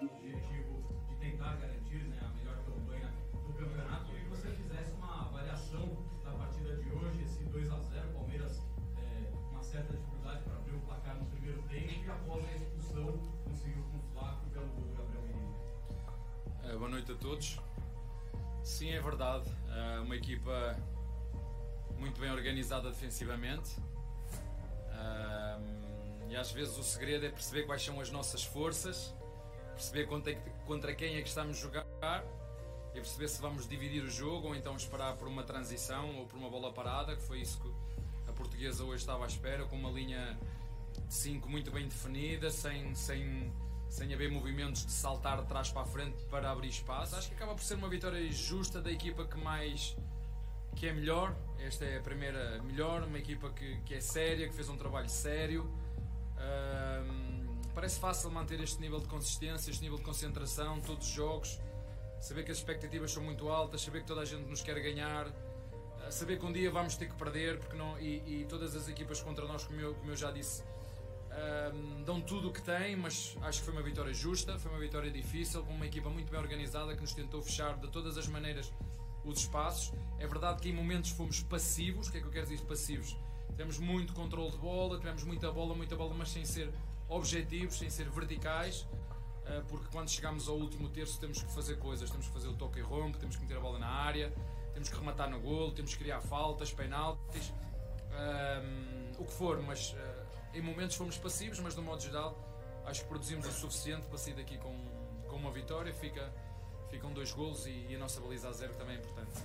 objetivo de tentar garantir né, a melhor campanha do campeonato. Que você fizesse uma avaliação da partida de hoje, esse 2 a 0 Palmeiras é, uma certa dificuldade para abrir o placar no primeiro tempo e após a expulsão conseguiu com o e pelo gol do Gabriel Menino. É, boa noite a todos. Sim, é verdade. É uma equipa muito bem organizada defensivamente. E às vezes o segredo é perceber quais são as nossas forças, perceber contra, contra quem é que estamos a jogar e perceber se vamos dividir o jogo ou então esperar por uma transição ou por uma bola parada, que foi isso que a portuguesa hoje estava à espera, com uma linha de 5 muito bem definida, sem, sem, sem haver movimentos de saltar de trás para a frente para abrir espaço. Acho que acaba por ser uma vitória justa da equipa que mais que é melhor. Esta é a primeira melhor, uma equipa que, que é séria, que fez um trabalho sério. Parece fácil manter este nível de consistência, este nível de concentração, todos os jogos. Saber que as expectativas são muito altas, saber que toda a gente nos quer ganhar, saber que um dia vamos ter que perder, porque não, e, e todas as equipas contra nós, como eu, como eu já disse, dão tudo o que têm, mas acho que foi uma vitória justa, foi uma vitória difícil, com uma equipa muito bem organizada que nos tentou fechar de todas as maneiras os espaços. É verdade que em momentos fomos passivos, o que é que eu quero dizer passivos? Temos muito controle de bola, tivemos muita bola, muita bola, mas sem ser objetivos, sem ser verticais, ah, porque quando chegamos ao último terço temos que fazer coisas, temos que fazer o toque e rompe, temos que meter a bola na área, temos que rematar no golo, temos que criar faltas, penaltis, um, o que for, mas uh, em momentos fomos passivos, mas no modo geral acho que produzimos o suficiente para sair daqui com, com uma vitória, fica, ficam dois golos e, e a nossa baliza a zero também é importante.